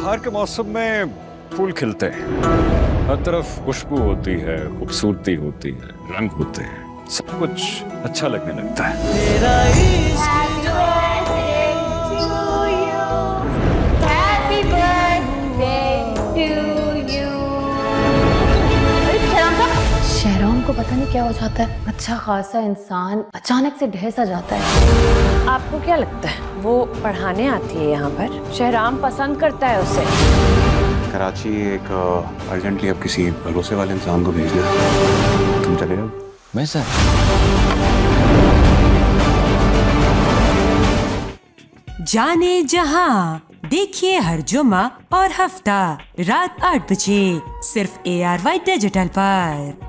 बाहर के मौसम में फूल खिलते हैं। हर तरफ़ खुशबू होती है, खूबसूरती होती है, रंग होते हैं। सब कुछ अच्छा लगने लगता है। Happy को पता नहीं क्या हो जाता है। अच्छा खासा इंसान अचानक से ढह सा जाता है। आपको क्या लगता है? वो पढ़ाने आती है यहाँ पर? शहराम पसंद करता है उसे। कराची एक अर्जेंटली अब किसी भरोसे वाले इंसान को भेजना तुम चले जाओ। मैं सर। जाने जहाँ देखिए हर जुमा और हफ़्ता रात आठ बजे सिर्फ़ ए आर वाई डिजिटल पर।